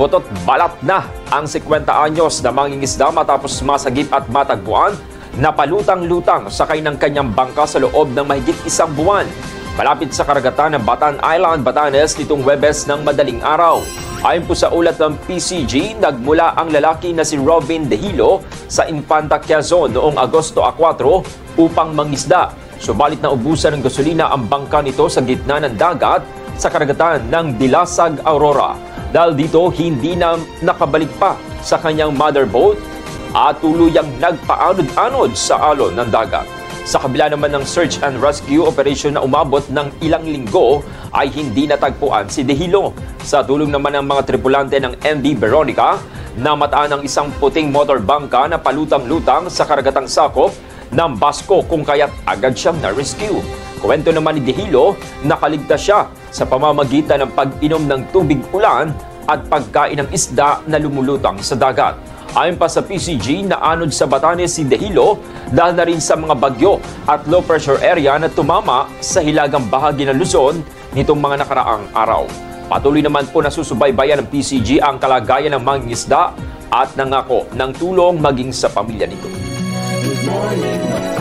Butot balat na ang 50 anyos na mangingisda matapos masagip at matagpuan na palutang-lutang sakay ng kanyang bangka sa loob ng mahigit isang buwan. Malapit sa karagatan ng Batan Island, Batanes nitong Webes ng madaling araw. Ayon po sa ulat ng PCG, nagmula ang lalaki na si Robin De Hilo sa Infanta Quezon noong Agosto 4 upang mangisda. Subalit na ubusan ng gasolina ang bangka nito sa gitna ng dagat sa karagatan ng Dilasag Aurora. Dahil dito, hindi na nakabalik pa sa kanyang mother boat at tuluyang nagpaanod-anod sa alon ng dagat. Sa kabila naman ng search and rescue operation na umabot ng ilang linggo ay hindi natagpuan si Dehilo. Sa tulong naman ng mga tripulante ng MV Veronica, namataan ng isang puting motor bangka na palutang-lutang sa karagatang sakop ng Basco kung kaya't agad siyang na-rescue. Kwento naman ni Dehilo, nakaligtas siya sa pamamagitan ng pag-inom ng tubig ulan at pagkain ng isda na lumulutang sa dagat. Ayon pa sa PCG, naanod sa Batanes si Dehilo dahil na rin sa mga bagyo at low pressure area na tumama sa hilagang bahagi ng Luzon nitong mga nakaraang araw. Patuloy naman po na susubaybayan ng PCG ang kalagayan ng mga isda at nangako ng tulong maging sa pamilya nito. Good morning.